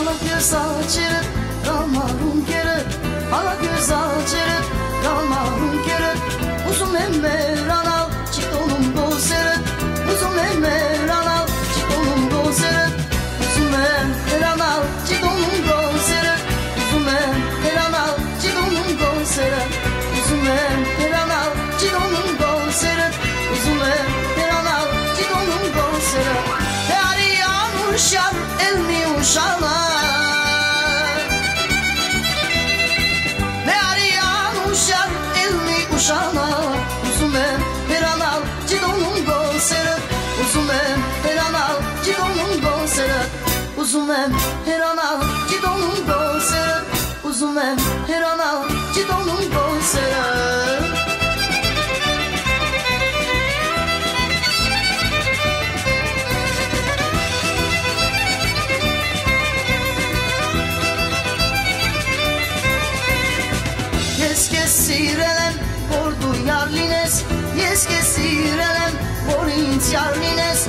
Bana göz açırıp kalmarım gerek Bana göz açırıp kalmarım gerek Uzumem herana gidonum gozera Uzumem herana gidonum gozera Yes que sirelem pordu yarlines Yes que sirelem porins yarlines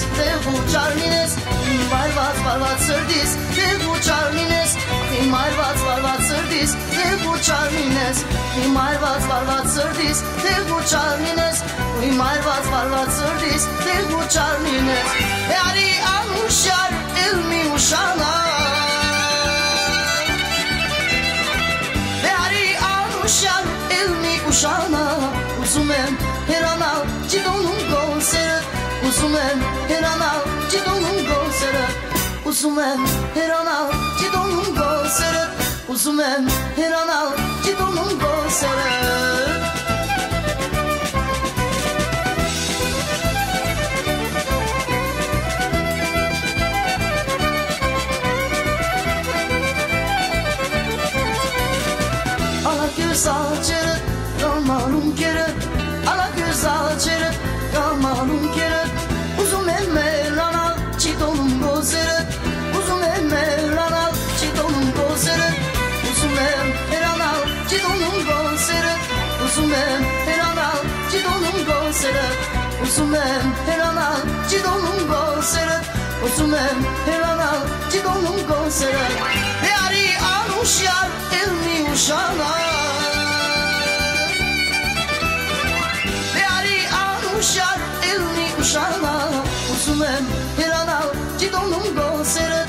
լինես, դեղ ու ճար լինես, իմ արված վարված սրդիս, դեղ ու ճար լինես, իմ արված վարված սրդիս, դեղ ու ճար լինես, իմ արված վարված սրդիս, դեղ ու ճար լինես, իմ արված վարված սրդիս, դեղ ու ճար լինես, յարի անուշար, ելմի ուշանա Յարի անուշար, ելմի ուշանա Uzumem her ana cidonun gonsere Uzumem her ana cidonun gonsere Uzumem her ana cidonun gonsere Ala göz açırı Yamanım kere Ala göz açırı gozere Uzun emme lana Çitonum gozere Uzun emme lana Çitonum gozere Değeri anuşyar ilmi uşana Değeri anuşyar ilmi uşana Uzumem hirana cidonum gosere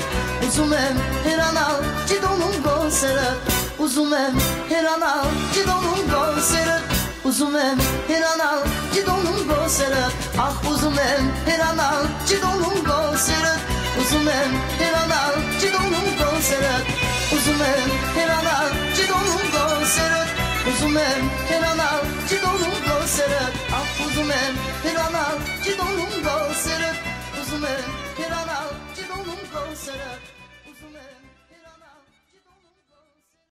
Uzumem hirana cidonum gosere Uzumem hirana cidonum gosere Uzumem hirana cidonum gosere Ah uzumem hirana cidonum gosere Uzumem hirana cidonum gosere Uzumem hirana cidonum gosere Uzumem hirana cidonum gosere Ah uzumem hirana cidonum gosere Uzumem hirana cidonum gosere